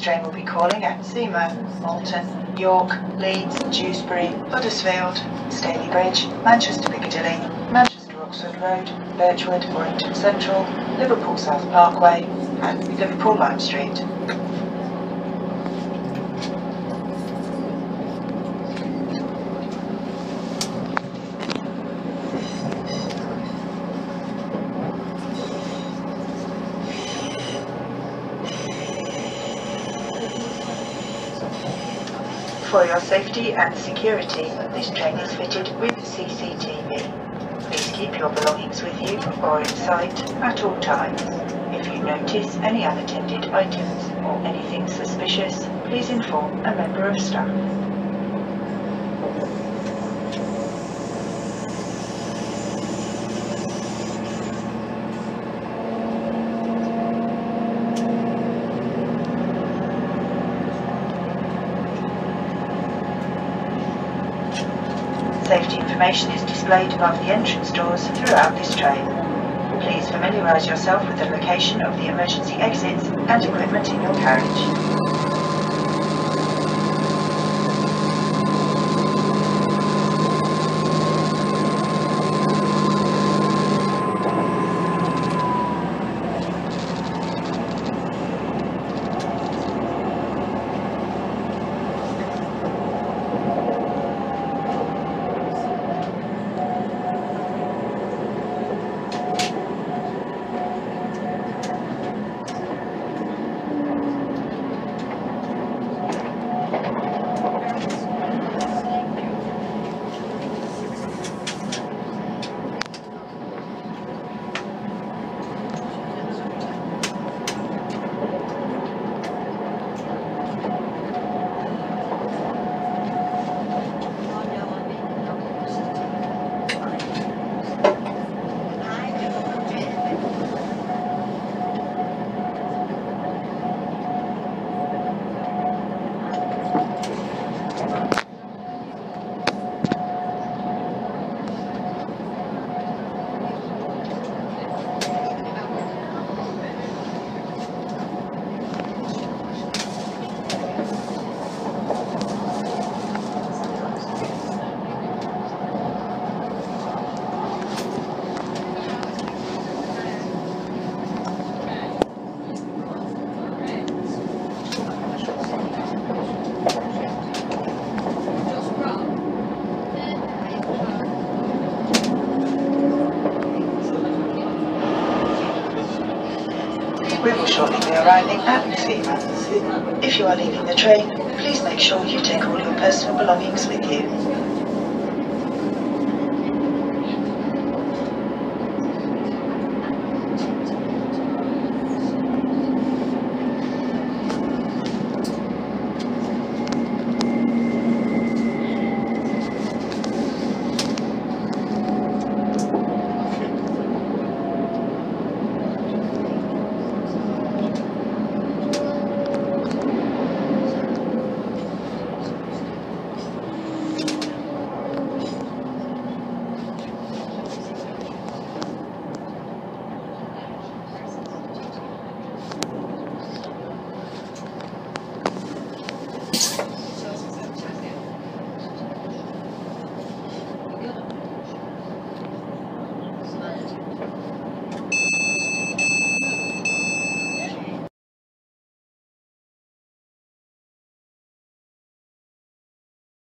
train will be calling at Seamer, Malton, York, Leeds, Dewsbury, Huddersfield, Stalybridge, Manchester Piccadilly, Manchester Oxford Road, Birchwood, Warrington Central, Liverpool South Parkway, and Liverpool Lime Street. For your safety and security, this train is fitted with CCTV. Please keep your belongings with you or in sight at all times. If you notice any unattended items or anything suspicious, please inform a member of staff. Safety information is displayed above the entrance doors throughout this train. Please familiarise yourself with the location of the emergency exits and equipment in your carriage. We will shortly be arriving at Seamer. If you are leaving the train, please make sure you take all your personal belongings with you.